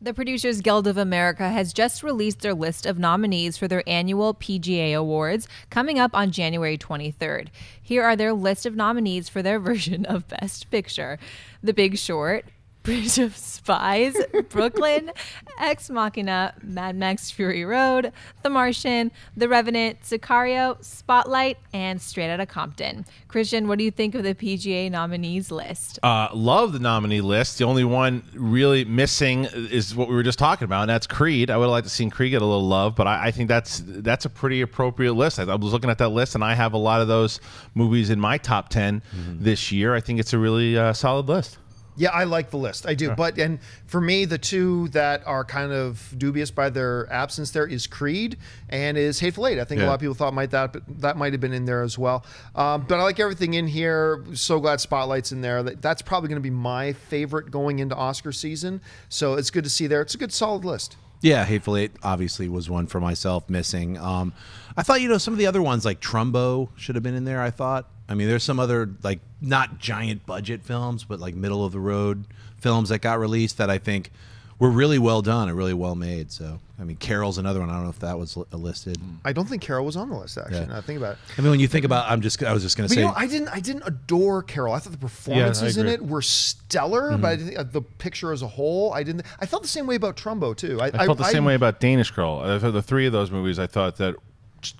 The Producers Guild of America has just released their list of nominees for their annual PGA Awards coming up on January 23rd. Here are their list of nominees for their version of Best Picture The Big Short, Bridge of Spies, Brooklyn, Ex Machina, Mad Max Fury Road, The Martian, The Revenant, Sicario, Spotlight, and Straight Outta Compton. Kristian, what do you think of the PGA nominees list? Uh, love the nominee list. The only one really missing is what we were just talking about, and that's Creed. I would have liked to seen Creed get a little love, but I, I think that's that's a pretty appropriate list. I, I, was looking at that list, and I have a lot of those movies in my top 10 mm-hmm. this year. I think it's a really uh, solid list. Yeah, I like the list. I do. But and for me, the two that are kind of dubious by their absence there is Creed and is Hateful Eight. I think yeah. a lot of people thought might that that might have been in there as well. Um, but I like everything in here. So glad Spotlight's in there. That's probably going to be my favorite going into Oscar season. So it's good to see there. It's a good solid list. Yeah, Hateful Eight obviously was one for myself missing. Um, I thought you know some of the other ones like Trumbo should have been in there. I thought. I mean, there's some other like not giant budget films, but like middle of the road films that got released that I think were really well done and really well made. So, I mean, Carol's another one. I don't know if that was listed. I don't think Carol was on the list actually. Yeah. Now think about it. I mean, when you think about, I'm just, I was just going to say, you know, I didn't, I didn't adore Carol. I thought the performances yeah, in it were stellar, mm-hmm. but I think uh, the picture as a whole, I didn't. I felt the same way about Trumbo too. I, I felt I, the same way about Danish Girl. I thought the three of those movies, I thought that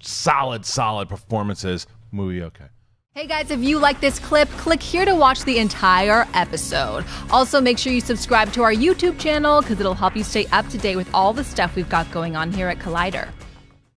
solid, solid performances. Movie okay. Hey guys, if you like this clip, click here to watch the entire episode. Also, make sure you subscribe to our YouTube channel because it'll help you stay up to date with all the stuff we've got going on here at Collider.